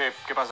¿Qué, qué pasa?